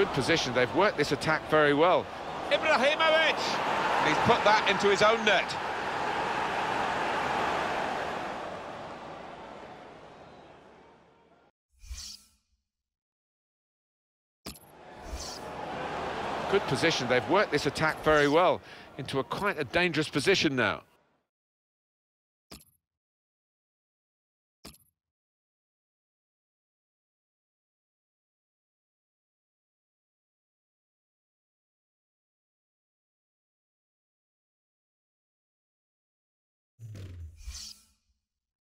Good position, they've worked this attack very well. Ibrahimovic! He's put that into his own net. Good position, they've worked this attack very well into a quite a dangerous position now.